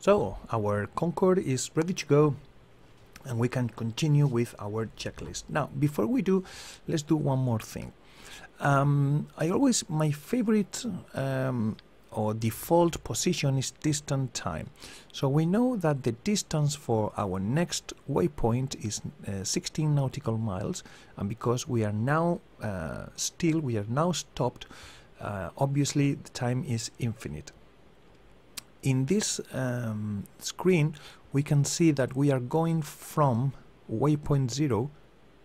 So our Concorde is ready to go and we can continue with our checklist. Now, before we do, let's do one more thing. Um, I always, my favorite um, or default position is distant time. So we know that the distance for our next waypoint is uh, 16 nautical miles and because we are now uh, still, we are now stopped, uh, obviously the time is infinite. In this um, screen we can see that we are going from waypoint 0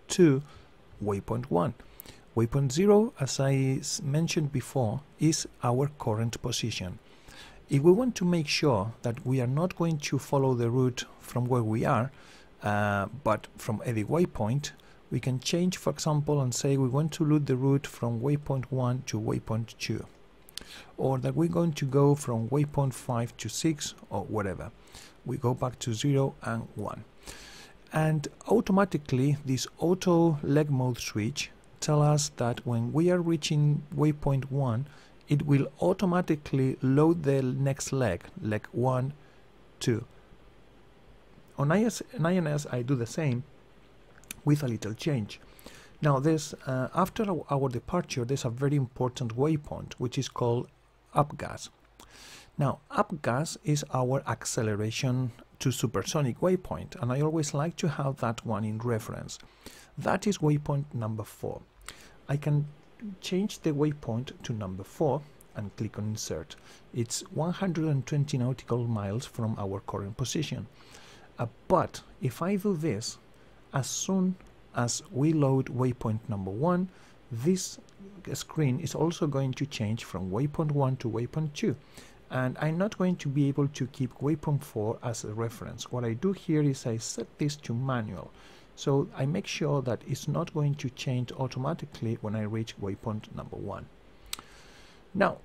to waypoint 1 Waypoint 0, as I mentioned before, is our current position. If we want to make sure that we are not going to follow the route from where we are, uh, but from any waypoint, we can change, for example, and say we want to loop the route from waypoint 1 to waypoint 2, or that we're going to go from waypoint 5 to 6, or whatever. We go back to 0 and 1. And automatically, this auto leg mode switch tell us that when we are reaching waypoint 1 it will automatically load the next leg, leg 1, 2. On IS, INS I do the same with a little change. Now this, uh, after our departure there's a very important waypoint which is called upgas. Now upgas is our acceleration to supersonic waypoint and I always like to have that one in reference. That is waypoint number 4. I can change the waypoint to number 4 and click on insert. It's 120 nautical miles from our current position. Uh, but if I do this, as soon as we load waypoint number 1, this screen is also going to change from waypoint 1 to waypoint 2 and I'm not going to be able to keep waypoint 4 as a reference. What I do here is I set this to manual so I make sure that it's not going to change automatically when I reach waypoint number one. Now,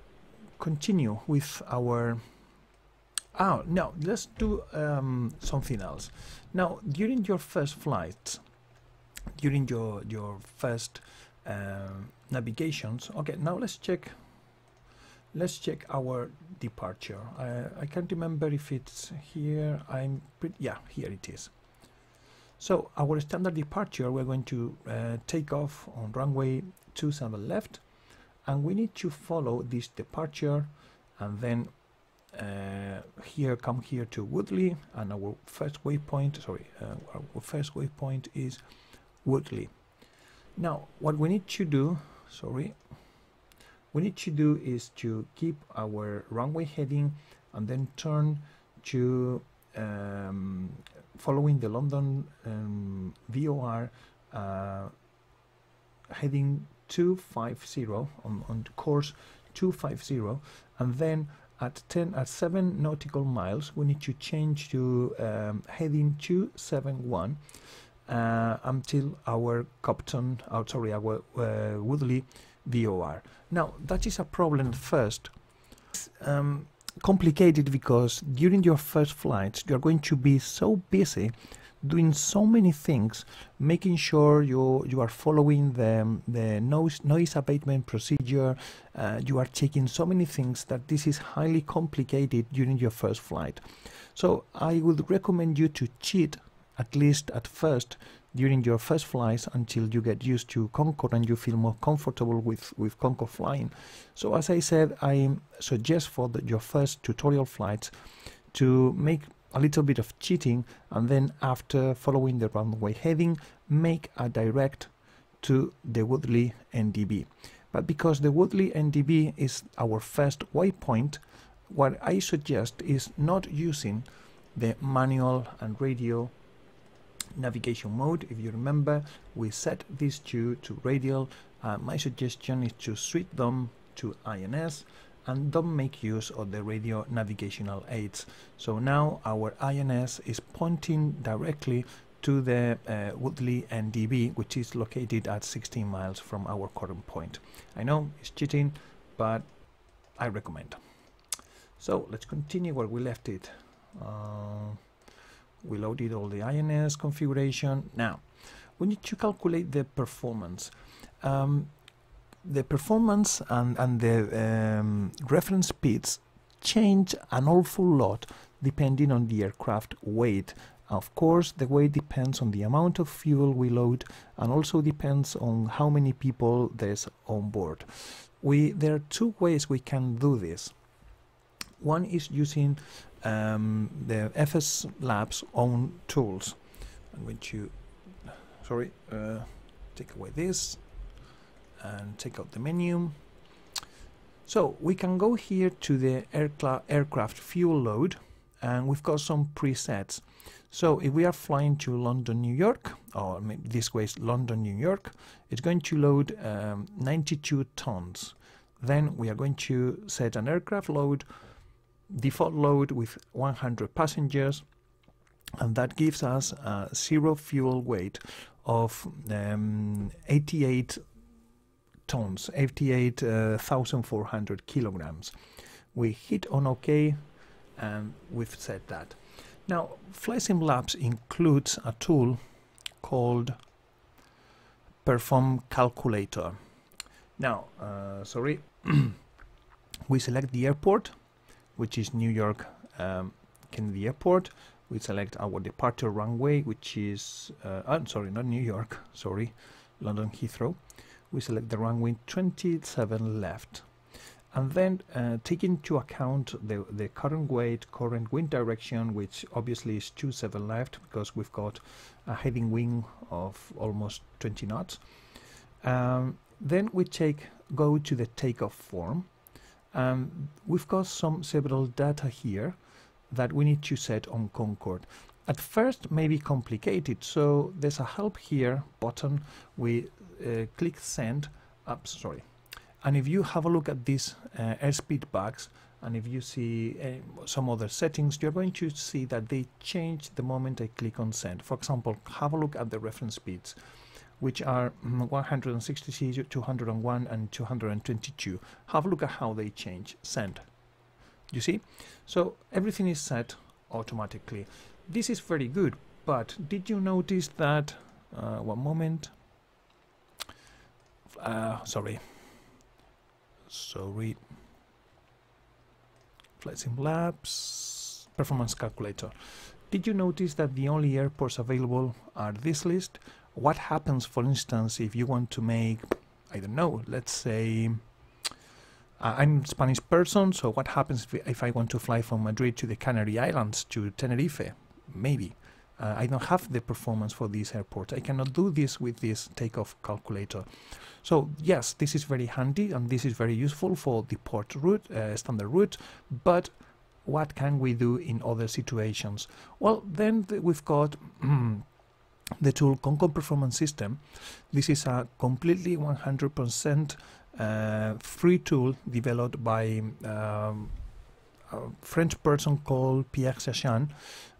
continue with our Oh, now let's do um, something else. Now, during your first flight, during your your first um, navigations, okay. Now let's check. Let's check our departure. I, I can't remember if it's here. I'm pretty, yeah, here it is. So our standard departure, we're going to uh, take off on runway two 27 left and we need to follow this departure and then uh, here come here to Woodley and our first waypoint, sorry, uh, our first waypoint is Woodley. Now what we need to do, sorry, we need to do is to keep our runway heading and then turn to um, following the London um, VOR uh, heading 250 on, on course 250 and then at 10 at 7 nautical miles we need to change to um, heading 271 uh, until our Cobham, oh, sorry, our uh, Woodley VOR. Now that is a problem first. Um, complicated because during your first flights you're going to be so busy doing so many things making sure you you are following the the noise noise abatement procedure uh, you are checking so many things that this is highly complicated during your first flight so i would recommend you to cheat at least at first during your first flights until you get used to Concorde and you feel more comfortable with, with Concorde flying. So as I said, I suggest for the, your first tutorial flights to make a little bit of cheating and then after following the runway heading, make a direct to the Woodley NDB. But because the Woodley NDB is our first waypoint, what I suggest is not using the manual and radio navigation mode. If you remember we set these two to radial. Uh, my suggestion is to switch them to INS and don't make use of the radio navigational aids. So now our INS is pointing directly to the uh, Woodley NDB which is located at 16 miles from our current point. I know it's cheating but I recommend. So let's continue where we left it. Uh, we loaded all the INS configuration. Now, we need to calculate the performance. Um, the performance and, and the um, reference speeds change an awful lot depending on the aircraft weight. Of course, the weight depends on the amount of fuel we load and also depends on how many people there's on board. We There are two ways we can do this. One is using um, the FS Labs own tools. I'm going to, sorry, uh, take away this and take out the menu. So we can go here to the aircraft fuel load and we've got some presets. So if we are flying to London, New York, or this way is London, New York, it's going to load um, 92 tons. Then we are going to set an aircraft load, default load with 100 passengers, and that gives us a zero fuel weight of um, 88 tons, 88,400 uh, kilograms. We hit on OK and we've said that. Now, FlightSim Labs includes a tool called Perform Calculator. Now, uh, sorry, we select the airport, which is New York um, Kennedy Airport. We select our departure runway, which is, uh, I'm sorry, not New York, sorry, London Heathrow. We select the runway 27 left and then uh, take into account the, the current weight, current wind direction, which obviously is 27 left because we've got a heading wing of almost 20 knots. Um, then we take go to the takeoff form. Um, we've got some several data here that we need to set on Concorde. At first may be complicated, so there's a help here button. We uh, click send. Up, sorry, and if you have a look at these uh, airspeed bugs, and if you see uh, some other settings, you're going to see that they change the moment I click on send. For example, have a look at the reference speeds, which are mm, 160, 201, and 222. Have a look at how they change. Send. You see? So everything is set automatically. This is very good, but did you notice that, uh, one moment, uh, sorry, sorry FlightSim Labs performance calculator did you notice that the only airports available are this list what happens for instance if you want to make I don't know let's say uh, I'm a Spanish person so what happens if, if I want to fly from Madrid to the Canary Islands to Tenerife maybe uh, I don't have the performance for this airport. I cannot do this with this takeoff calculator. So yes, this is very handy and this is very useful for the port route, uh, standard route, but what can we do in other situations? Well, then th we've got the tool Concorde Performance System. This is a completely 100% uh, free tool developed by um, a French person called Pierre Sachan,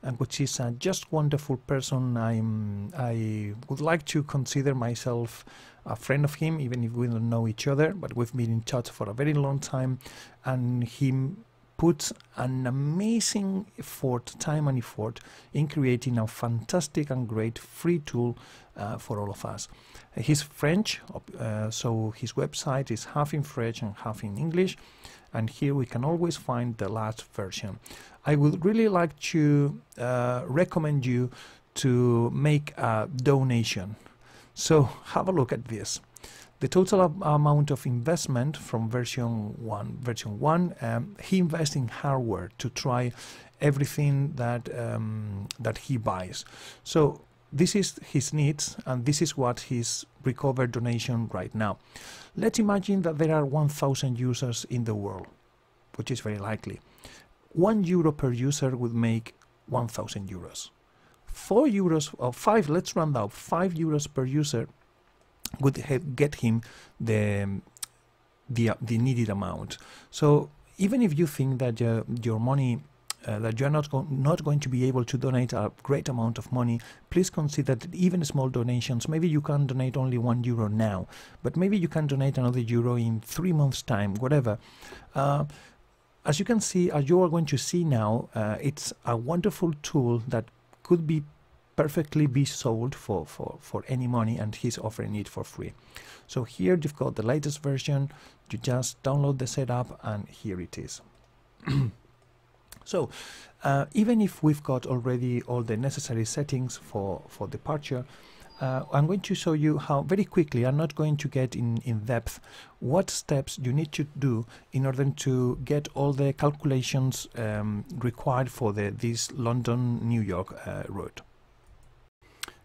and which is a just wonderful person. I'm I would like to consider myself a friend of him, even if we don't know each other, but we've been in touch for a very long time, and he puts an amazing effort, time and effort, in creating a fantastic and great free tool uh, for all of us. he's French, uh, so his website is half in French and half in English and here we can always find the last version. I would really like to uh, recommend you to make a donation. So have a look at this. The total amount of investment from version 1, version 1, um, he invests in hardware to try everything that um, that he buys. So this is his needs and this is what his recovered donation right now. Let's imagine that there are 1000 users in the world, which is very likely. 1 euro per user would make 1000 euros. 4 euros or 5, let's round out, 5 euros per user would get him the the the needed amount. So even if you think that uh, your money uh, that you're not, go not going to be able to donate a great amount of money, please consider that even small donations, maybe you can donate only one euro now, but maybe you can donate another euro in three months' time, whatever. Uh, as you can see, as you are going to see now, uh, it's a wonderful tool that could be perfectly be sold for, for, for any money and he's offering it for free. So here you've got the latest version, you just download the setup and here it is. So uh, even if we've got already all the necessary settings for, for departure, uh, I'm going to show you how very quickly, I'm not going to get in, in depth, what steps you need to do in order to get all the calculations um, required for the, this London-New York uh, route.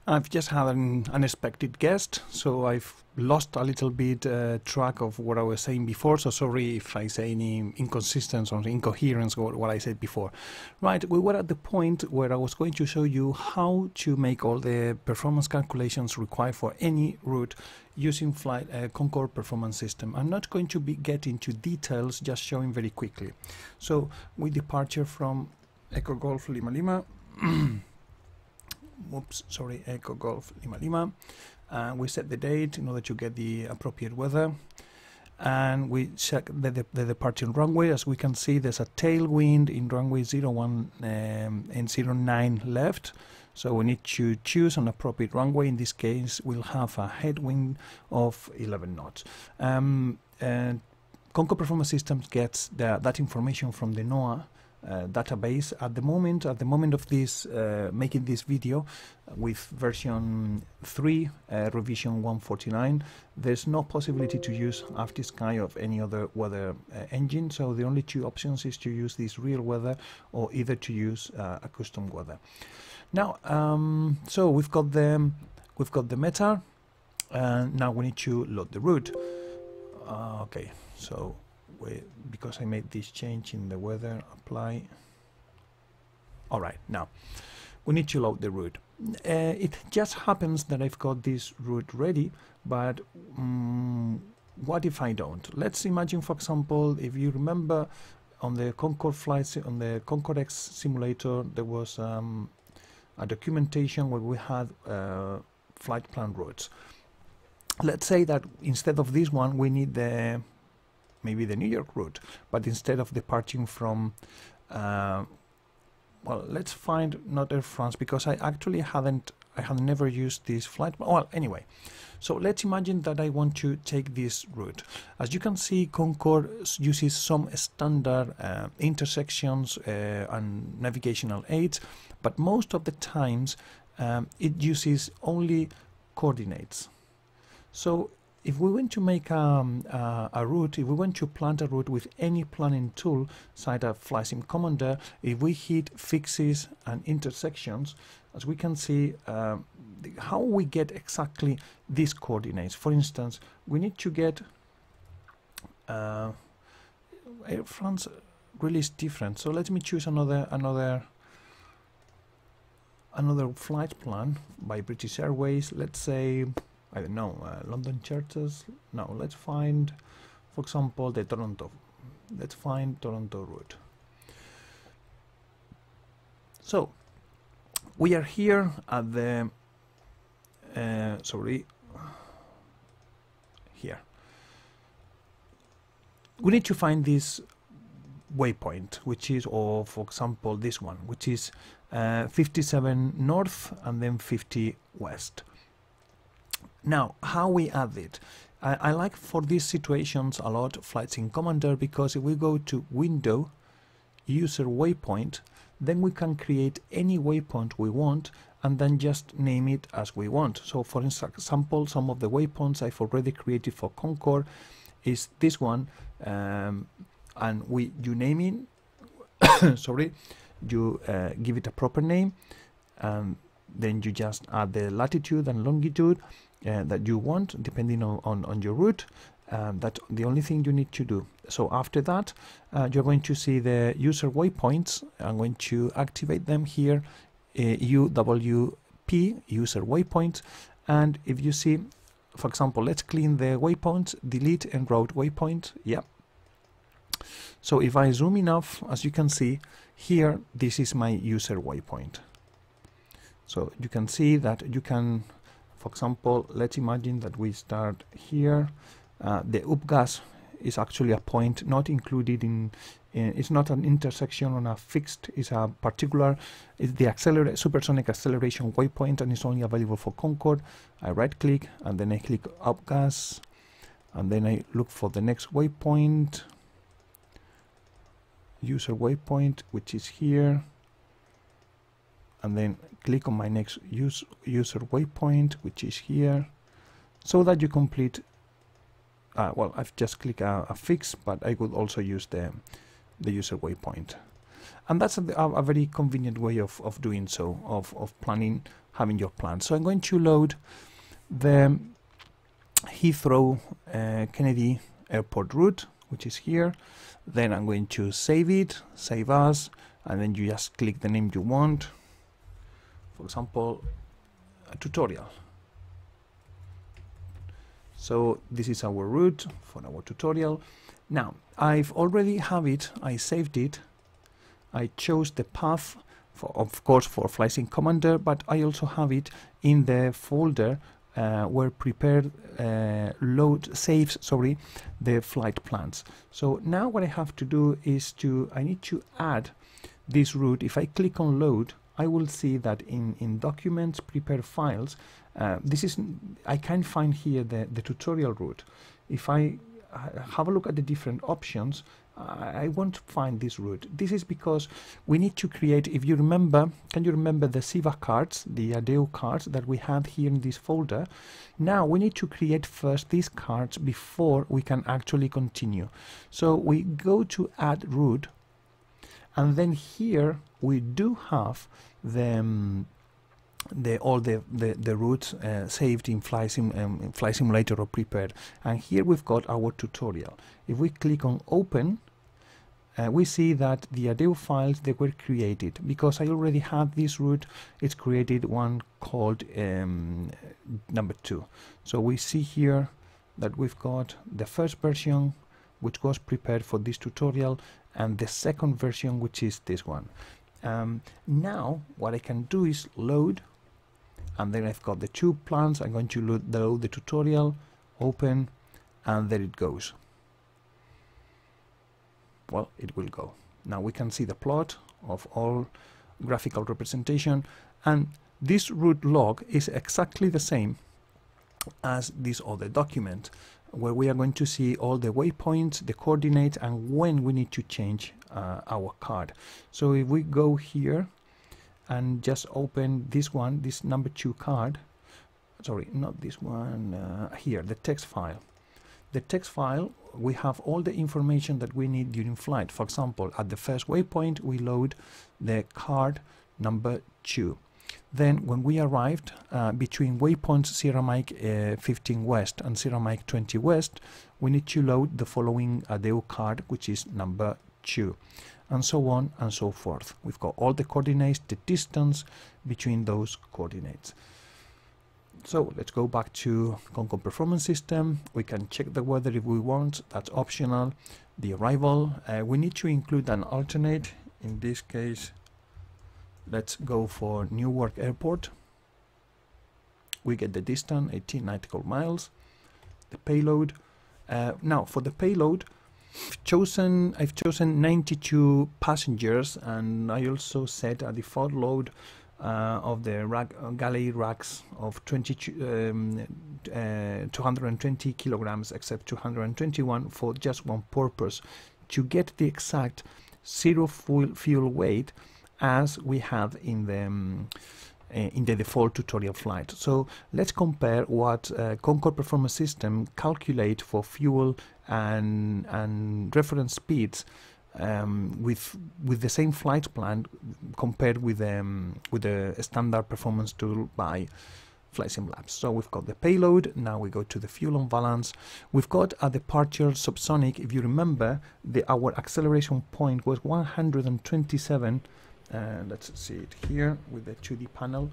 I've just had an unexpected guest, so I've lost a little bit uh, track of what I was saying before. So sorry if I say any inconsistency or incoherence with what I said before. Right, we were at the point where I was going to show you how to make all the performance calculations required for any route using Flight uh, Concorde Performance System. I'm not going to be get into details, just showing very quickly. So with departure from Echo Golf Lima Lima. whoops, sorry, Echo Golf Lima Lima. We set the date in order to get the appropriate weather. And we check the, the, the departure runway. As we can see, there's a tailwind in runway 01 um, and 09 left. So we need to choose an appropriate runway. In this case, we'll have a headwind of 11 knots. Um, and Concorde Performance Systems gets the, that information from the NOAA database. At the moment at the moment of this uh, making this video with version 3 uh, revision 149 there's no possibility to use ActiveSky of any other weather uh, engine. So the only two options is to use this real weather or either to use uh, a custom weather. Now um, so we've got the we've got the METAR and now we need to load the route uh, okay so because I made this change in the weather apply. All right now we need to load the route. Uh, it just happens that I've got this route ready but um, what if I don't? Let's imagine for example if you remember on the Concorde flights on the Concorde X simulator there was um, a documentation where we had uh, flight plan routes. Let's say that instead of this one we need the maybe the New York route, but instead of departing from, uh, well, let's find not Air France because I actually haven't, I have never used this flight. Well, anyway, so let's imagine that I want to take this route. As you can see, Concorde uses some standard uh, intersections uh, and navigational aids, but most of the times um, it uses only coordinates. So if we want to make um, uh, a route, if we want to plant a route with any planning tool, such as FlightSim Commander, if we hit fixes and intersections, as we can see, uh, how we get exactly these coordinates. For instance, we need to get uh, Air France really is different. So let me choose another another another flight plan by British Airways. Let's say I don't know, uh, London churches. Now let's find, for example, the Toronto. Let's find Toronto route. So we are here at the, uh, sorry, here. We need to find this waypoint, which is, or for example, this one, which is uh, 57 north and then 50 west. Now, how we add it? I, I like for these situations a lot FlightSim Commander because if we go to Window, User Waypoint, then we can create any waypoint we want and then just name it as we want. So for example, some of the waypoints I've already created for Concorde is this one um, and we you name it, sorry, you uh, give it a proper name and then you just add the latitude and longitude uh, that you want depending on, on, on your route um, that's the only thing you need to do. So after that uh, you're going to see the user waypoints. I'm going to activate them here uh, UWP user waypoints. And if you see for example let's clean the waypoints delete and route waypoint. Yeah so if I zoom enough as you can see here this is my user waypoint. So you can see that you can for example let's imagine that we start here. Uh, the UPGAS is actually a point not included in, in, it's not an intersection on a fixed it's a particular it's the accelerate supersonic acceleration waypoint and it's only available for Concorde I right click and then I click UPGAS and then I look for the next waypoint user waypoint which is here. And then click on my next use, user waypoint which is here so that you complete uh, well I've just clicked a, a, fix but I could also use the the user waypoint. And that's a, a, very convenient way of, of doing so of, of planning having your plan. So I'm going to load the Heathrow uh, Kennedy airport route which is here. Then I'm going to save it save as and then you just click the name you want for example a tutorial. So this is our route for our tutorial. Now I've already have it I saved it. I chose the path for, of course for FlightSim Commander but I also have it in the folder uh, where prepared uh, load saves sorry the flight plans. So now what I have to do is to I need to add this route. If I click on load I will see that in in documents prepare files uh, this is I can find here the the tutorial route if I have a look at the different options I want to find this route. This is because we need to create, if you remember, can you remember the SIVA cards, the ADEU cards that we had here in this folder? Now we need to create first these cards before we can actually continue. So we go to add route and then here we do have the um, the all the the, the routes uh, saved in flight, sim, um, flight simulator or prepared. And here we've got our tutorial. If we click on open uh, we see that the ADEU files they were created. Because I already had this route it's created one called um, number two. So we see here that we've got the first version which was prepared for this tutorial and the second version which is this one um, now what I can do is load and then I've got the two plans. I'm going to load, load the tutorial open and there it goes. Well it will go. Now we can see the plot of all graphical representation and this root log is exactly the same as this other document where we are going to see all the waypoints, the coordinates and when we need to change uh, our card. So if we go here and just open this one, this number two card, sorry, not this one, uh, here, the text file the text file, we have all the information that we need during flight. For example, at the first waypoint, we load the card number 2. Then when we arrived uh, between waypoints Sierra Mike uh, 15 West and Sierra Mike 20 West, we need to load the following ADEU card, which is number 2, and so on and so forth. We've got all the coordinates, the distance between those coordinates. So let's go back to Concorde Performance System. We can check the weather if we want, that's optional. The arrival, uh, we need to include an alternate. In this case, let's go for Newark Airport. We get the distance, 18 nautical miles. The payload. Uh, now for the payload, I've chosen I've chosen 92 passengers and I also set a default load uh, of the rack, uh, galley racks of 20, um, uh, 220 kilograms except 221 for just one purpose to get the exact zero fuel, fuel weight as we have in the um, in the default tutorial flight. So let's compare what uh, Concorde Performance System calculate for fuel and, and reference speeds um, with with the same flight plan compared with um, with the standard performance tool by FlightSim Labs. So we've got the payload, now we go to the fuel on balance. We've got a departure subsonic, if you remember, the our acceleration point was 127, uh, let's see it here with the 2D panel.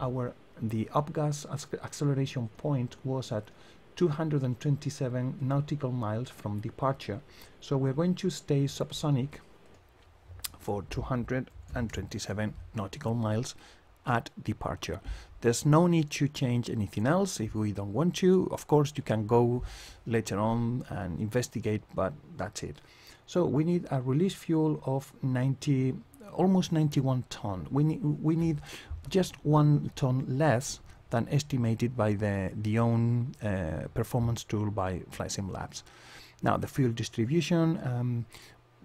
Our the upgas acceleration point was at 227 nautical miles from departure. So we're going to stay subsonic for 227 nautical miles at departure. There's no need to change anything else if we don't want to. Of course, you can go later on and investigate, but that's it. So we need a release fuel of 90, almost 91 ton. We need, we need just one ton less than estimated by the, the own uh, performance tool by FlightSim Labs. Now the fuel distribution, um,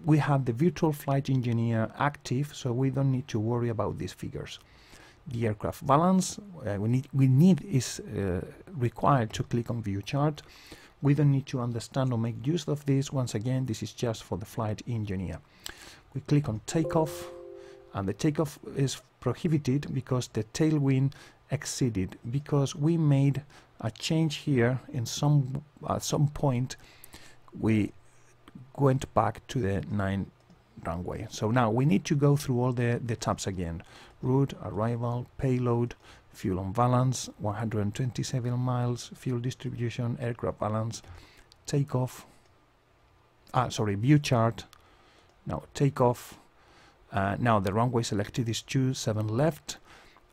we have the virtual flight engineer active, so we don't need to worry about these figures. The aircraft balance uh, we need we need is uh, required to click on view chart. We don't need to understand or make use of this. Once again, this is just for the flight engineer. We click on takeoff, and the takeoff is prohibited because the tailwind exceeded because we made a change here in some at some point we went back to the 9 runway. So now we need to go through all the, the tabs again. Route, arrival, payload, fuel on balance, 127 miles, fuel distribution, aircraft balance, takeoff, ah, sorry, view chart, now takeoff, uh, now the runway selected is 27 left,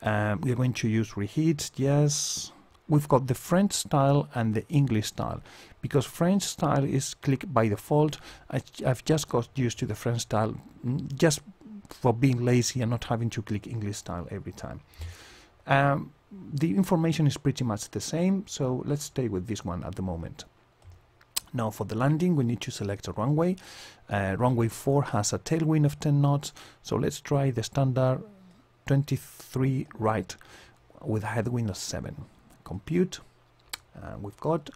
um, we are going to use reheat, yes, we've got the French style and the English style. Because French style is click by default, I, have just got used to the French style mm, just for being lazy and not having to click English style every time. Um, the information is pretty much the same, so let's stay with this one at the moment. Now for the landing, we need to select a runway. Uh, runway 4 has a tailwind of 10 knots, so let's try the standard 23 right with a headwind of 7 compute uh, we've got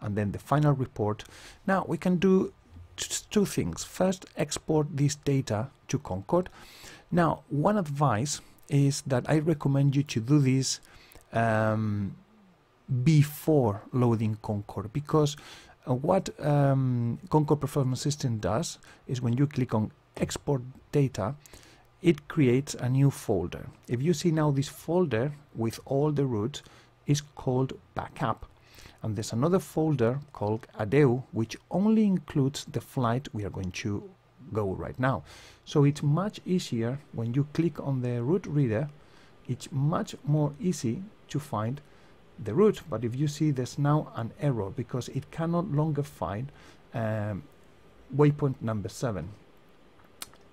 and then the final report. Now we can do two things. First export this data to Concorde now one advice is that I recommend you to do this um, before loading Concorde because what um, Concorde Performance System does is when you click on export data it creates a new folder if you see now this folder with all the routes is called backup. And there's another folder called ADEU, which only includes the flight we are going to go right now. So it's much easier when you click on the route reader, it's much more easy to find the route. But if you see there's now an error because it cannot longer find um, waypoint number seven.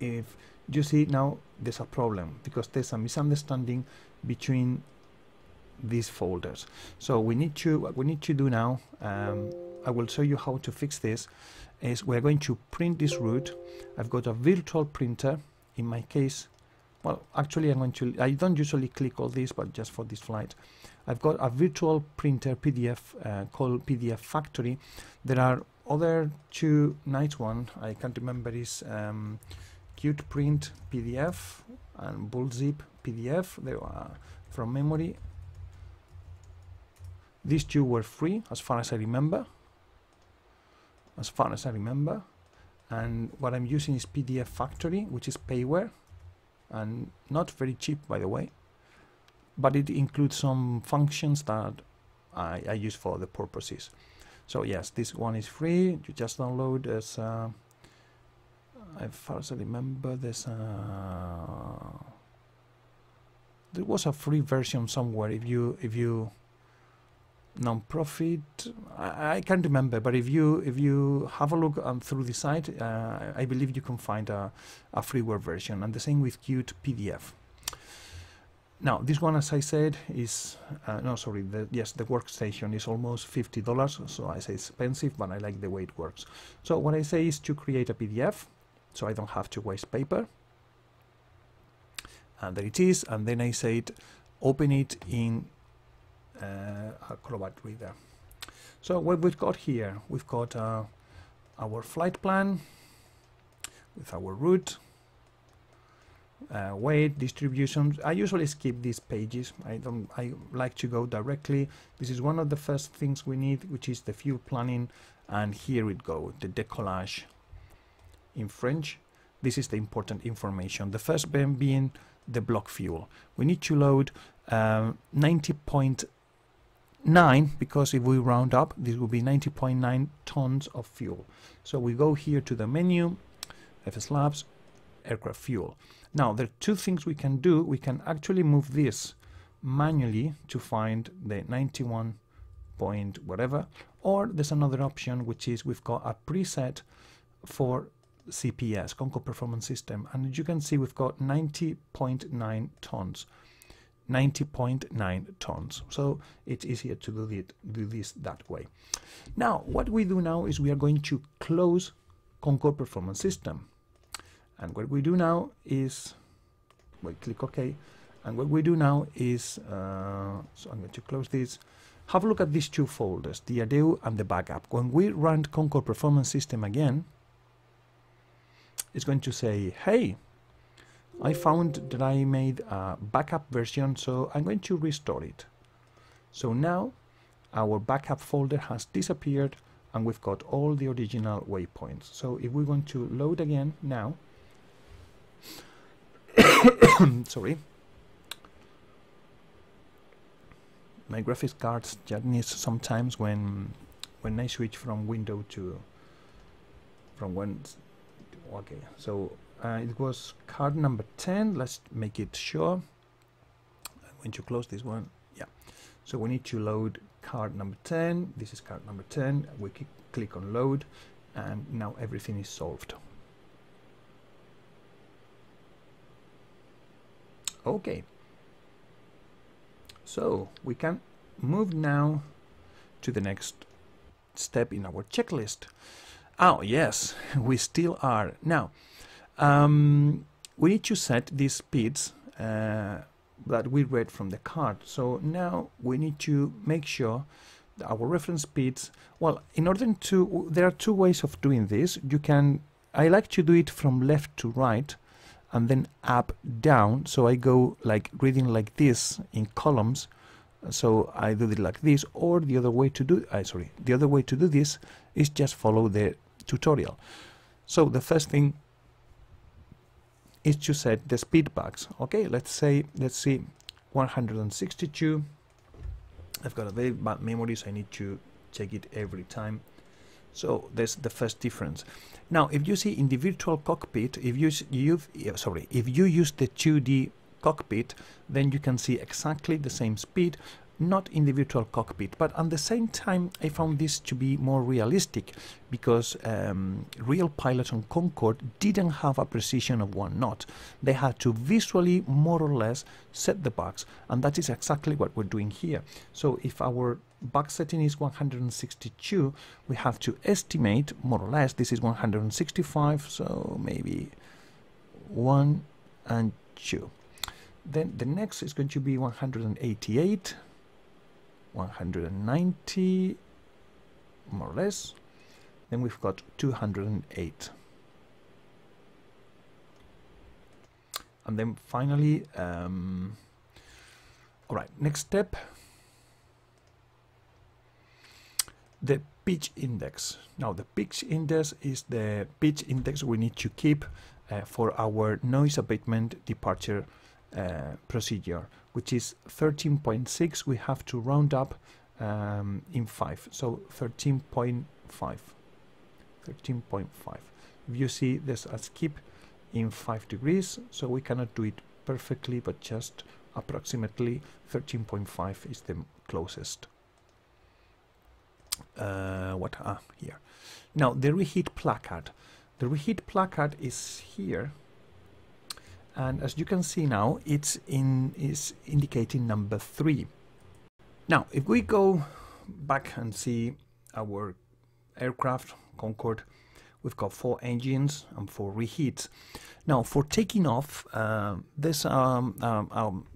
If you see now there's a problem because there's a misunderstanding between these folders so we need to what we need to do now um, I will show you how to fix this is we're going to print this route I've got a virtual printer in my case well actually I'm going to I don't usually click all this but just for this flight I've got a virtual printer PDF uh, called PDF Factory there are other two nice one I can't remember is um, Cute Print PDF and Bullzip PDF they are from memory these two were free, as far as I remember. As far as I remember. And what I'm using is PDF Factory, which is payware, and not very cheap, by the way. But it includes some functions that I, I use for the purposes. So yes, this one is free. You just download as uh, as far as I remember, there's a there was a free version somewhere. If you if you non-profit I, I, can't remember but if you if you have a look um, through the site uh, I believe you can find a, a freeware version and the same with Cute PDF now this one as I said is uh, no sorry the, yes the workstation is almost $50 so I say expensive but I like the way it works. So what I say is to create a PDF so I don't have to waste paper. And there it is and then I said open it in uh, Acrobat Reader. So what we've got here, we've got uh, our flight plan with our route, uh, weight, distributions. I usually skip these pages. I don't. I like to go directly. This is one of the first things we need, which is the fuel planning, and here it go, the decollage in French. This is the important information. The first being the block fuel. We need to load um, 90 point 9 because if we round up this will be 90.9 tons of fuel so we go here to the menu FS Labs aircraft fuel now there are two things we can do we can actually move this manually to find the 91 point whatever or there's another option which is we've got a preset for CPS Concorde Performance System and as you can see we've got 90.9 tons 90.9 tons. So it's easier to do, it, do this that way. Now, what we do now is we are going to close Concorde Performance System. And what we do now is, we click OK, and what we do now is, uh, so I'm going to close this, have a look at these two folders, the ADEU and the backup. When we run Concorde Performance System again, it's going to say, hey, I found that I made a backup version, so I'm going to restore it. So now our backup folder has disappeared and we've got all the original waypoints. So if we want to load again now, sorry, my graphics cards needs sometimes when when I switch from window to from one okay so uh, it was card number 10 let's make it sure. I'm going to close this one. Yeah. So we need to load card number 10 this is card number 10 we click on load and now everything is solved okay so we can move now to the next step in our checklist oh yes we still are now um, we need to set these speeds uh, that we read from the card. So now we need to make sure our reference speeds, well, in order to, there are two ways of doing this. You can, I like to do it from left to right and then up, down. So I go like reading like this in columns. So I do it like this, or the other way to do, I uh, sorry, the other way to do this is just follow the tutorial. So the first thing is to set the speed bugs. Okay, let's say, let's see, 162. I've got a very bad memory, so I need to check it every time. So that's the first difference. Now, if you see in the virtual cockpit, if you use, sorry, if you use the 2D cockpit, then you can see exactly the same speed, not in the virtual cockpit, but at the same time, I found this to be more realistic because um, real pilots on Concorde didn't have a precision of one knot. They had to visually, more or less, set the bugs, and that is exactly what we're doing here. So if our bug setting is 162, we have to estimate, more or less, this is 165, so maybe 1 and 2. Then the next is going to be 188 190 more or less. Then we've got 208 and then finally um, all right next step the pitch index. Now the pitch index is the pitch index we need to keep uh, for our noise abatement departure uh, procedure which is 13.6 we have to round up um, in 5 so 13.5 13.5 if you see there's a skip in 5 degrees so we cannot do it perfectly but just approximately 13.5 is the closest uh, what ah here. Now the reheat placard. The reheat placard is here and as you can see now it's in is indicating number three. Now if we go back and see our aircraft Concorde we've got four engines and four reheats. Now for taking off uh, this um, um, um,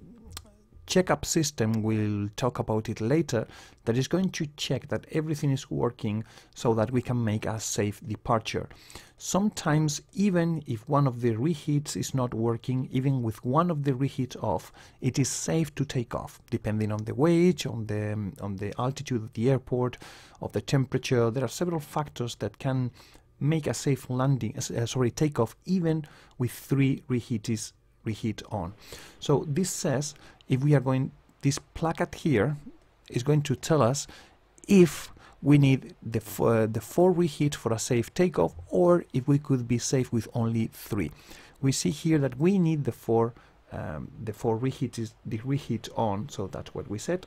checkup system we'll talk about it later that is going to check that everything is working so that we can make a safe departure. Sometimes even if one of the reheats is not working even with one of the reheats off it is safe to take off depending on the weight on the on the altitude of the airport of the temperature. There are several factors that can make a safe landing uh, sorry takeoff even with three reheats reheat on. So this says if we are going, this placard here is going to tell us if we need the, uh, the four reheat for a safe takeoff or if we could be safe with only three. We see here that we need the four um, the four reheat is the reheat on, so that's what we said.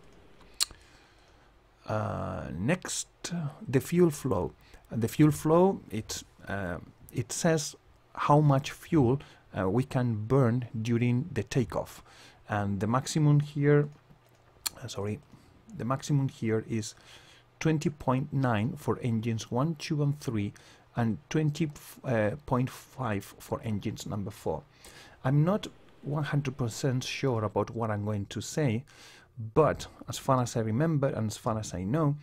Uh, next, the fuel flow. the fuel flow, it uh, it says how much fuel uh, we can burn during the takeoff and the maximum here uh, sorry the maximum here is 20.9 for engines 1 2 and 3 and 20.5 for engines number 4. I'm not 100% sure about what I'm going to say, but as far as I remember and as far as I know,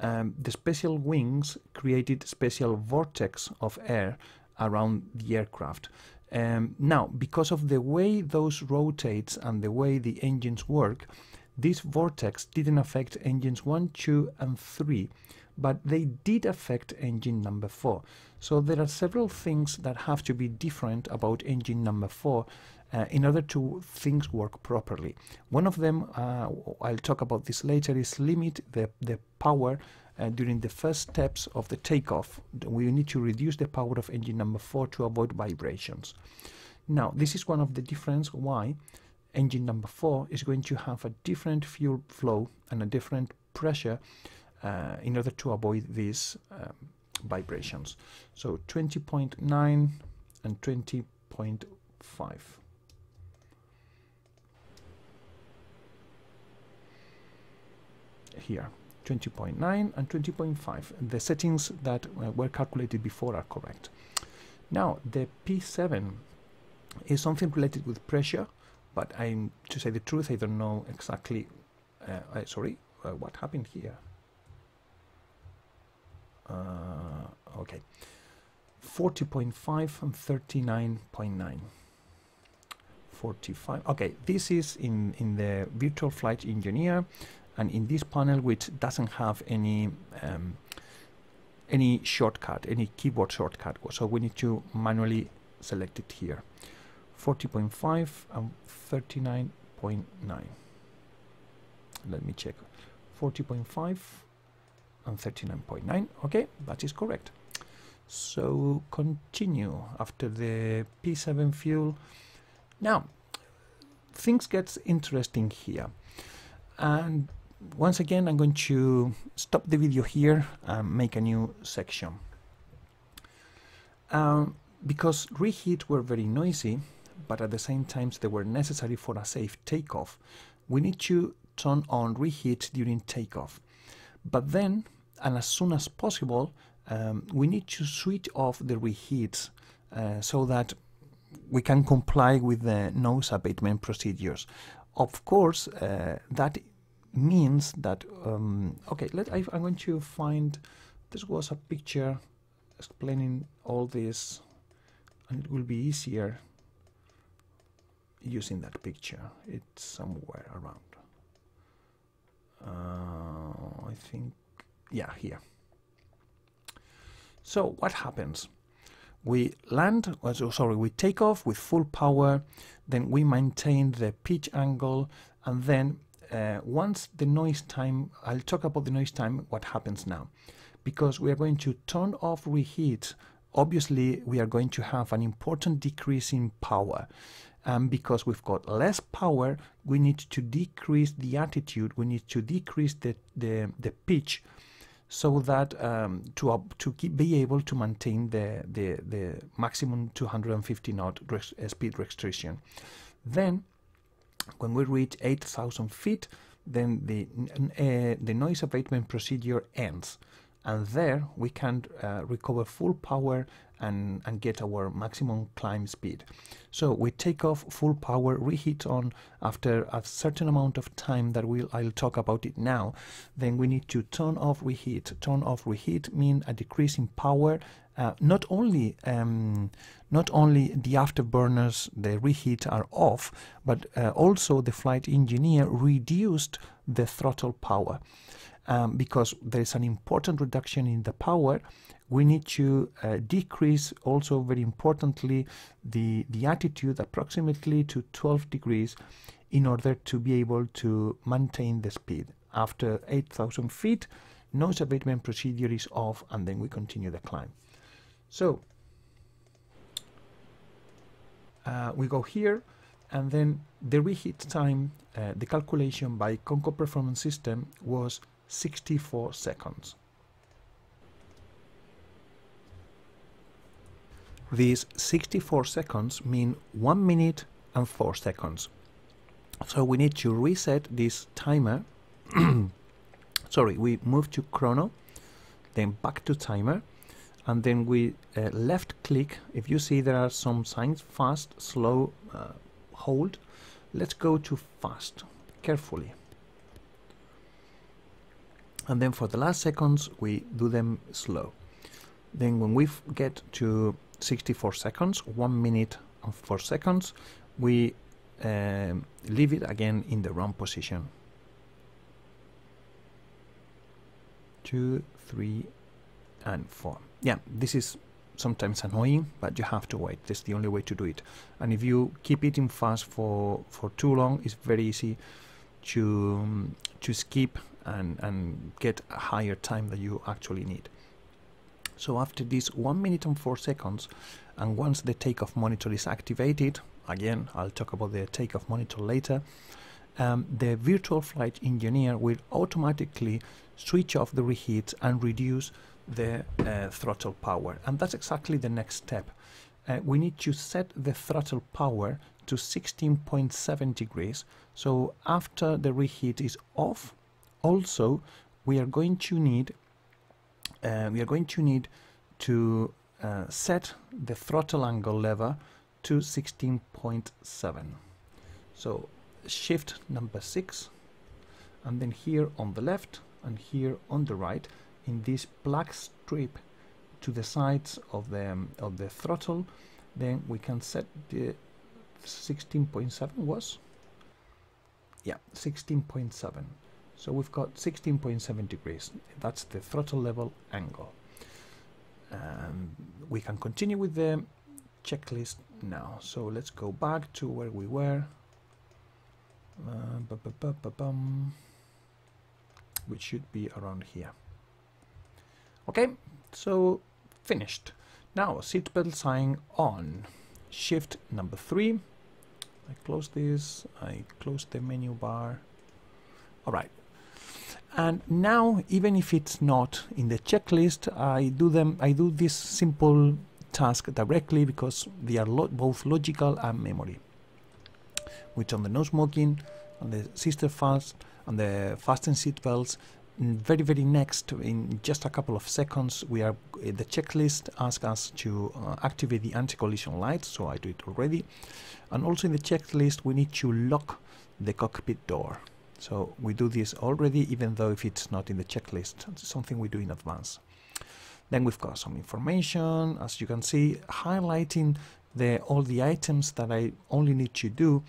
um, the special wings created special vortex of air around the aircraft. Um, now, because of the way those rotates and the way the engines work, this vortex didn't affect engines 1, 2 and 3, but they did affect engine number 4. So there are several things that have to be different about engine number 4 uh, in order to things work properly. One of them, uh, I'll talk about this later, is limit the, the power uh, during the first steps of the takeoff. We need to reduce the power of engine number 4 to avoid vibrations. Now, this is one of the difference why engine number 4 is going to have a different fuel flow and a different pressure uh, in order to avoid these um, vibrations. So 20.9 and 20.5. Here, 20.9 and 20.5. The settings that uh, were calculated before are correct. Now, the P7 is something related with pressure, but I'm, to say the truth, I don't know exactly, uh, uh, sorry, uh, what happened here. Uh, okay, 40.5 and 39.9. 45 okay this is in in the virtual flight engineer and in this panel which doesn't have any um, any shortcut any keyboard shortcut so we need to manually select it here. 40.5 and 39.9 let me check. 40.5 and 39.9 okay that is correct. So continue after the P7 fuel. Now things gets interesting here. And once again I'm going to stop the video here and make a new section. Um, because reheat were very noisy but at the same time they were necessary for a safe takeoff. We need to turn on reheat during takeoff. But then and as soon as possible um, we need to switch off the reheats uh, so that we can comply with the noise abatement procedures. Of course uh, that means that um, okay let I, i'm going to find this was a picture explaining all this and it will be easier using that picture. It's somewhere around. Uh, I think yeah here. So what happens? We land oh, sorry we take off with full power then we maintain the pitch angle and then uh, once the noise time, I'll talk about the noise time, what happens now. Because we are going to turn off reheat, obviously we are going to have an important decrease in power. And because we've got less power, we need to decrease the attitude, we need to decrease the, the, the pitch so that um, to uh, to keep, be able to maintain the, the, the maximum 250 knot speed restriction. Then when we reach 8,000 feet, then the, uh, the noise abatement procedure ends. And there we can uh, recover full power and, and get our maximum climb speed. So we take off full power, reheat on after a certain amount of time that we'll, I'll talk about it now. Then we need to turn off reheat. Turn off reheat mean a decrease in power uh, not only um, not only the afterburners, the reheat are off, but uh, also the flight engineer reduced the throttle power. Um, because there is an important reduction in the power, we need to uh, decrease also very importantly the, the attitude approximately to 12 degrees in order to be able to maintain the speed. After 8,000 feet, noise abatement procedure is off and then we continue the climb. So uh, we go here and then the reheat time, uh, the calculation by Concorde Performance System was 64 seconds. These 64 seconds mean 1 minute and 4 seconds. So we need to reset this timer. Sorry, we move to chrono, then back to timer, and then we uh, left click. If you see there are some signs fast slow uh, hold. Let's go to fast carefully. And then for the last seconds we do them slow. Then when we get to 64 seconds 1 minute and 4 seconds we um, leave it again in the wrong position. Two three and four yeah this is sometimes annoying but you have to wait. That's the only way to do it. And if you keep eating fast for for too long it's very easy to to skip and and get a higher time that you actually need. So after this one minute and four seconds and once the takeoff monitor is activated again I'll talk about the takeoff monitor later um, the virtual flight engineer will automatically switch off the reheat and reduce the uh, throttle power. And that's exactly the next step. Uh, we need to set the throttle power to 16.7 degrees. So after the reheat is off also we are going to need uh, we are going to need to uh, set the throttle angle lever to 16.7 so shift number 6 and then here on the left and here on the right in this black strip to the sides of the um, of the throttle then we can set the 16.7 was? Yeah 16.7 so we've got 16.7 degrees. That's the throttle level angle. Um, we can continue with the checklist now. So let's go back to where we were uh, which should be around here. Okay so finished. Now seatbelt sign on. Shift number three. I close this. I close the menu bar. All right and now even if it's not in the checklist I do them I do this simple task directly because they are lo both logical and memory which on the no smoking on the sister fast on the fasten seat belts very very next in just a couple of seconds we are the checklist asks us to uh, activate the anti-collision lights so I do it already. And also in the checklist we need to lock the cockpit door. So we do this already even though if it's not in the checklist it's something we do in advance. Then we've got some information as you can see highlighting the all the items that I only need to do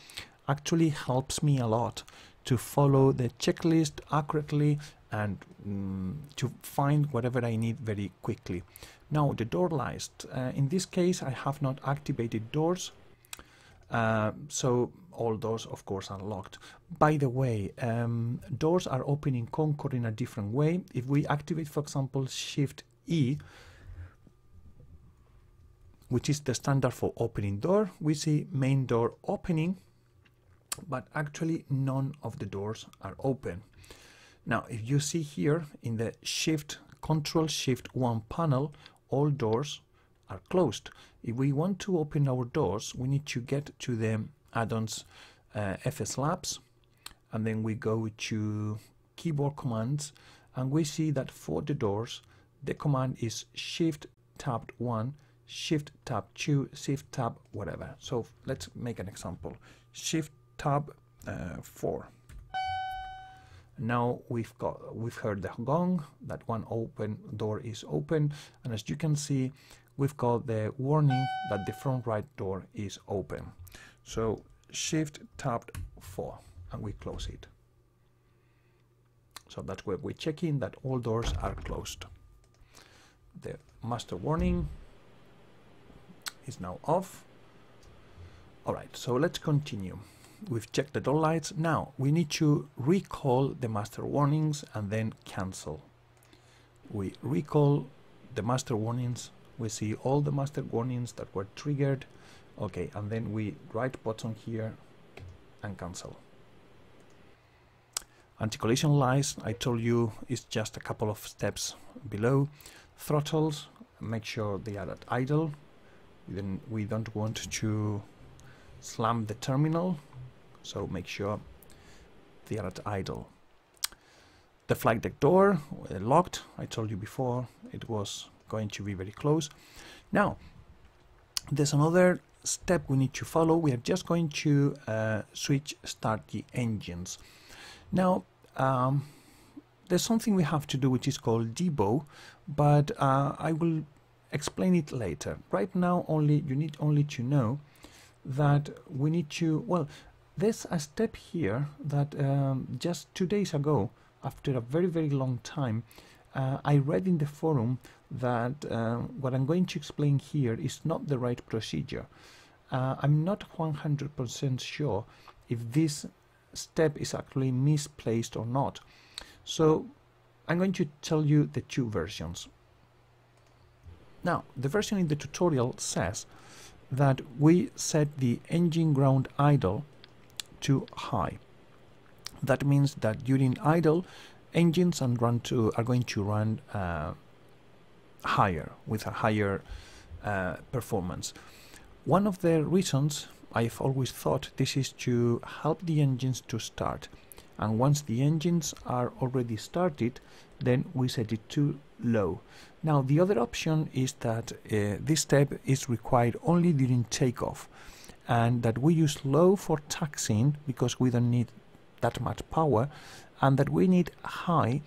actually helps me a lot to follow the checklist accurately and um, to find whatever I need very quickly. Now the door list, uh, in this case I have not activated doors, uh, so all doors of course are locked. By the way, um, doors are open in Concorde in a different way. If we activate for example Shift E, which is the standard for opening door, we see main door opening, but actually none of the doors are open. Now, if you see here in the Shift Control Shift 1 panel, all doors are closed. If we want to open our doors, we need to get to the add-ons uh, FS Labs, and then we go to keyboard commands, and we see that for the doors, the command is Shift Tab 1, Shift Tab 2, Shift Tab whatever. So let's make an example. Shift Tab uh, 4 now we've got we've heard the gong that one open door is open and as you can see we've got the warning that the front right door is open. So shift tapped 4 and we close it. So that's where we check in that all doors are closed. The master warning is now off. All right so let's continue we've checked the door lights. Now we need to recall the master warnings and then cancel. We recall the master warnings. We see all the master warnings that were triggered. Okay, and then we right button here and cancel. Anti-collision lights, I told you, is just a couple of steps below. Throttles, make sure they are at idle. Then we don't want to slam the terminal so make sure they are at idle. The flight deck door locked. I told you before it was going to be very close. Now, there's another step we need to follow. We are just going to uh, switch start the engines. Now, um, there's something we have to do which is called debow, but uh, I will explain it later. Right now, only you need only to know that we need to, well, there's a step here that um, just two days ago, after a very, very long time, uh, I read in the forum that uh, what I'm going to explain here is not the right procedure. Uh, I'm not 100% sure if this step is actually misplaced or not. So I'm going to tell you the two versions. Now, the version in the tutorial says that we set the engine ground idle to high. That means that during idle, engines and run to are going to run uh, higher with a higher uh, performance. One of the reasons I've always thought this is to help the engines to start and once the engines are already started then we set it to low. Now the other option is that uh, this step is required only during takeoff and that we use low for taxiing because we don't need that much power and that we need high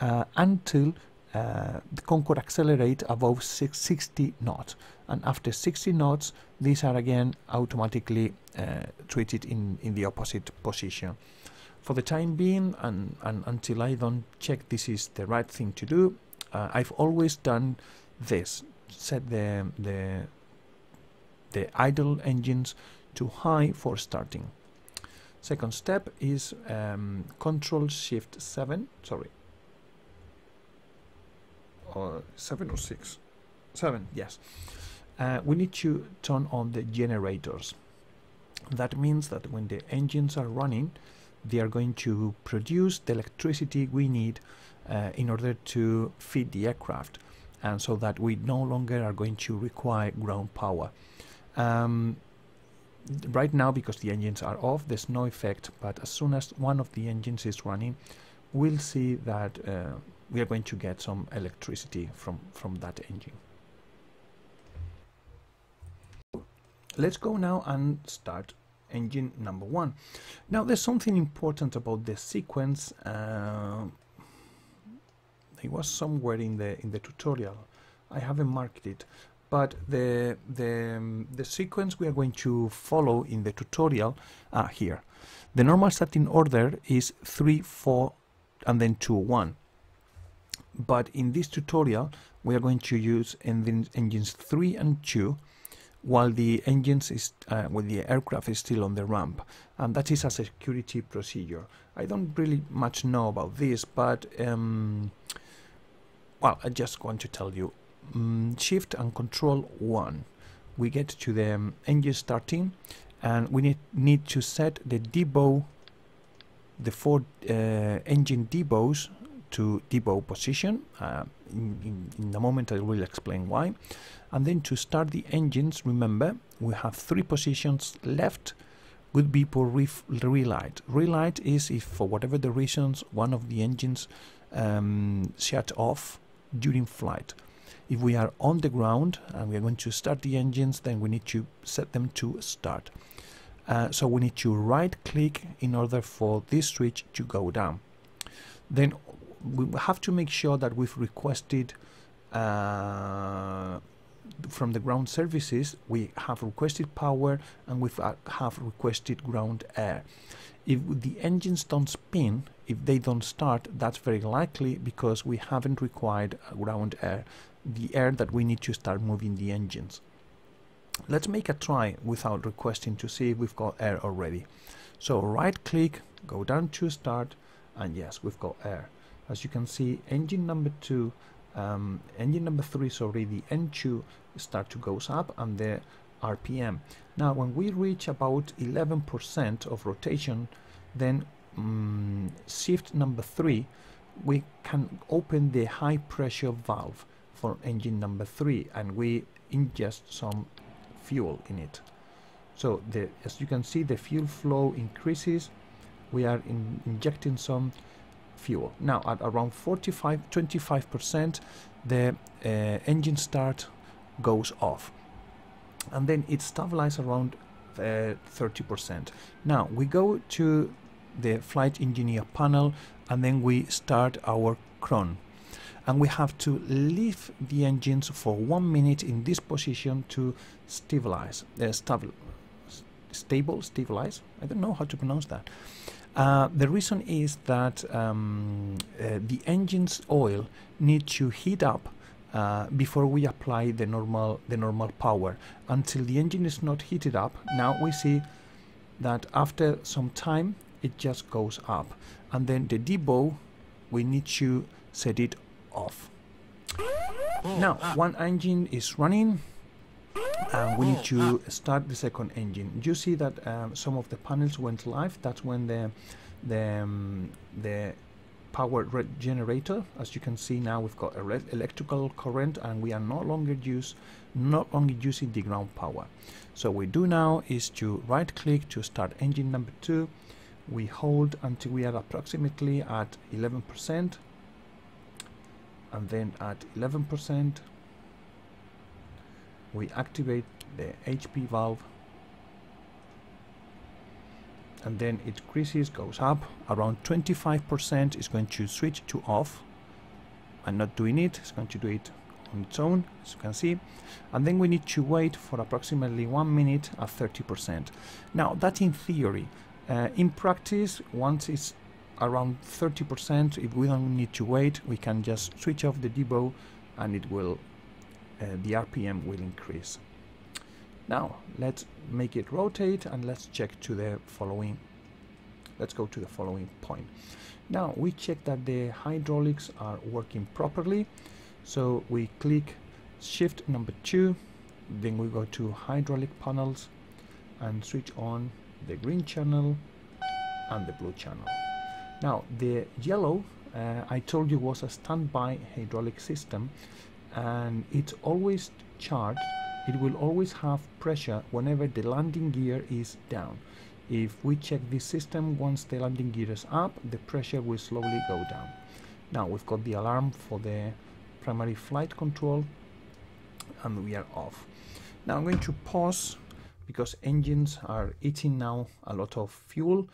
uh, until uh, the Concorde accelerate above 60 knots and after 60 knots these are again automatically uh, treated in, in the opposite position. For the time being and, and until I don't check this is the right thing to do uh, I've always done this set the, the, the idle engines to high for starting. Second step is um, Control Shift 7 sorry. Or 7 or 6 7 yes. Uh, we need to turn on the generators. That means that when the engines are running they are going to produce the electricity we need uh, in order to feed the aircraft and so that we no longer are going to require ground power um, right now because the engines are off there's no effect but as soon as one of the engines is running we'll see that uh, we are going to get some electricity from from that engine. Let's go now and start engine number one. Now there's something important about the sequence uh, it was somewhere in the in the tutorial. I haven't marked it but the the um, the sequence we are going to follow in the tutorial are here. The normal starting order is 3 4 and then 2 1 but in this tutorial we are going to use engines, engines 3 and 2 while the engines is uh, when the aircraft is still on the ramp. And that is a security procedure. I don't really much know about this but um, well I just want to tell you um, shift and control 1 we get to the um, engine starting and we need, need to set the debow the four uh, engine debows to debow position uh, in, in, in, a moment I will explain why. And then to start the engines remember we have three positions left would be for relight. Relight is if for whatever the reasons one of the engines um, shut off during flight if we are on the ground and we are going to start the engines then we need to set them to start. Uh, so we need to right click in order for this switch to go down. Then we have to make sure that we've requested uh, from the ground services we have requested power and we uh, have requested ground air. If the engines don't spin if they don't start that's very likely because we haven't required ground air the air that we need to start moving the engines. Let's make a try without requesting to see if we've got air already. So right click go down to start and yes we've got air. As you can see engine number two um, engine number three sorry the N2 start to goes up and the RPM now when we reach about 11% of rotation then um, shift number three we can open the high pressure valve for engine number three and we ingest some fuel in it so the as you can see the fuel flow increases we are in injecting some fuel. Now at around 45, 25%, the uh, engine start goes off. And then it stabilizes around uh, 30%. Now we go to the flight engineer panel and then we start our cron and we have to leave the engines for one minute in this position to stabilize uh, stable stabilize. I don't know how to pronounce that. Uh, the reason is that um, uh, the engine's oil need to heat up uh, before we apply the normal the normal power. Until the engine is not heated up now we see that after some time it just goes up. And then the debow we need to set it off. Now one engine is running and we need to start the second engine. You see that um, some of the panels went live? That's when the the um, the power generator as you can see now we've got a electrical current and we are no longer use not only using the ground power. So we do now is to right click to start engine number two. We hold until we are approximately at 11 percent and then at 11 percent we activate the HP valve and then it increases goes up. Around 25% is going to switch to off. I'm not doing it. It's going to do it on its own as you can see. And then we need to wait for approximately one minute at 30% now that in theory uh, in practice once it's around 30% if we don't need to wait we can just switch off the debow and it will uh, the RPM will increase. Now let's make it rotate and let's check to the following. Let's go to the following point. Now we check that the hydraulics are working properly. So we click shift number two then we go to hydraulic panels and switch on the green channel and the blue channel now the yellow uh, I told you was a standby hydraulic system and it's always charged it will always have pressure whenever the landing gear is down. If we check this system, once the landing gear is up, the pressure will slowly go down. Now we've got the alarm for the primary flight control and we are off. Now I'm going to pause because engines are eating now a lot of fuel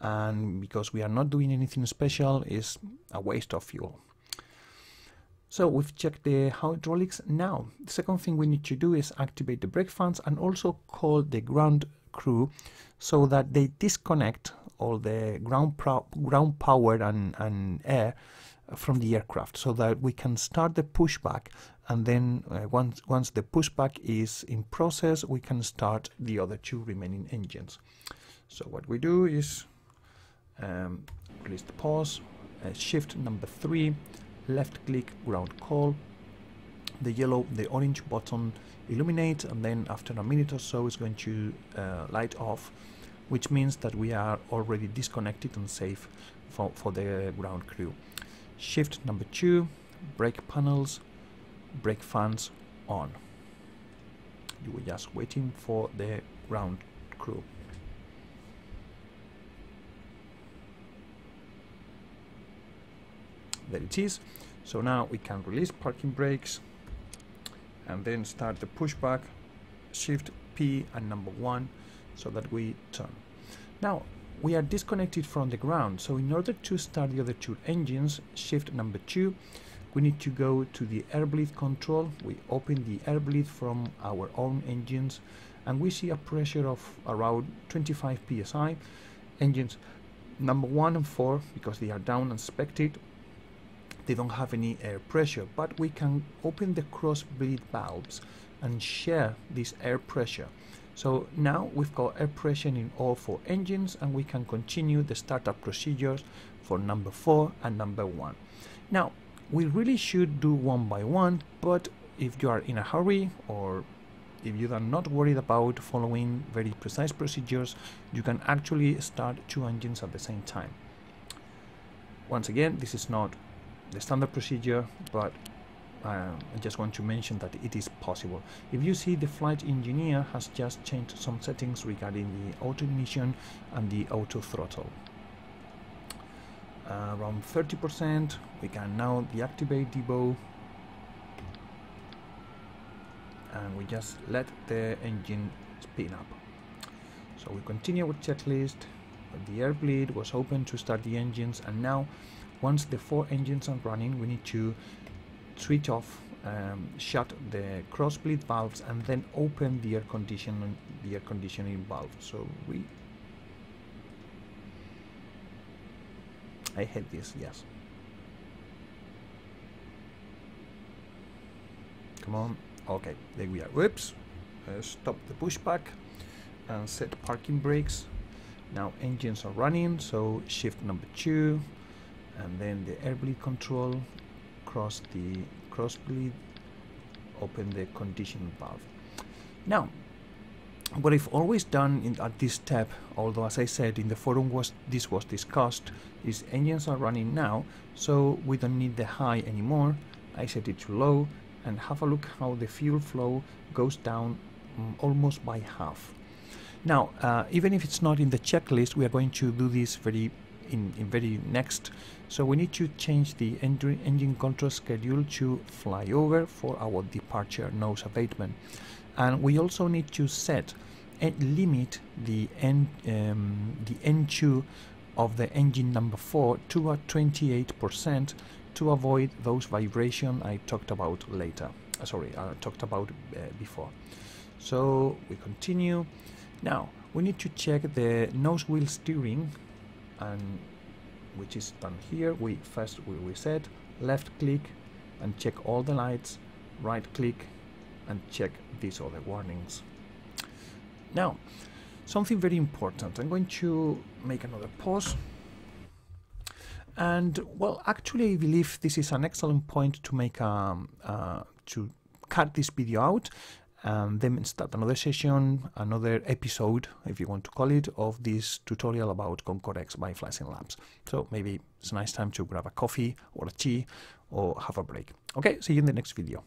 and because we are not doing anything special is a waste of fuel. So we've checked the hydraulics. Now, the second thing we need to do is activate the brake fans and also call the ground crew so that they disconnect all the ground, ground power and, and air from the aircraft so that we can start the pushback and then uh, once once the pushback is in process we can start the other two remaining engines so what we do is um, release the pause uh, shift number three left click ground call the yellow the orange button illuminate and then after a minute or so it's going to uh, light off which means that we are already disconnected and safe for, for the ground crew. Shift number two brake panels brake fans on. You were just waiting for the ground crew there it is. So now we can release parking brakes and then start the pushback shift P and number one so that we turn. Now we are disconnected from the ground so in order to start the other two engines shift number two we need to go to the air bleed control. We open the air bleed from our own engines and we see a pressure of around 25 psi engines number one and four because they are down and spected they don't have any air pressure but we can open the cross bleed valves and share this air pressure. So now we've got air pressure in all four engines and we can continue the startup procedures for number four and number one. Now we really should do one by one but if you are in a hurry or if you are not worried about following very precise procedures you can actually start two engines at the same time. Once again this is not the standard procedure, but uh, I just want to mention that it is possible. If you see the flight engineer has just changed some settings regarding the auto ignition and the auto throttle. uh, around 30%. We can now deactivate debow and we just let the engine spin up. So we continue with checklist. The air bleed was open to start the engines and now once the four engines are running we need to switch off um, shut the cross bleed valves and then open the air conditioning the air conditioning valve. So we I hate this yes. Come on. Okay there we are. Whoops. Uh, stop the pushback and set parking brakes. Now engines are running so shift number two and then the air bleed control cross the cross bleed open the condition valve. Now what I've always done in, at this step although as I said in the forum was this was discussed is engines are running now so we don't need the high anymore. I set it to low and have a look how the fuel flow goes down um, almost by half. Now uh, even if it's not in the checklist we are going to do this very in, in very next. So we need to change the engine control schedule to flyover for our departure nose abatement. And we also need to set and limit the N um, the N2 of the engine number 4 to a 28% to avoid those vibration I talked about later uh, sorry I talked about uh, before. So we continue. Now we need to check the nose wheel steering and which is done here we first we, we set left click and check all the lights right click and check these other warnings. Now something very important. I'm going to make another pause. And well actually I believe this is an excellent point to make um, uh, to cut this video out and then start another session, another episode, if you want to call it, of this tutorial about Concorde X by FlightSim Labs. So maybe it's a nice time to grab a coffee or a tea or have a break. Okay, see you in the next video.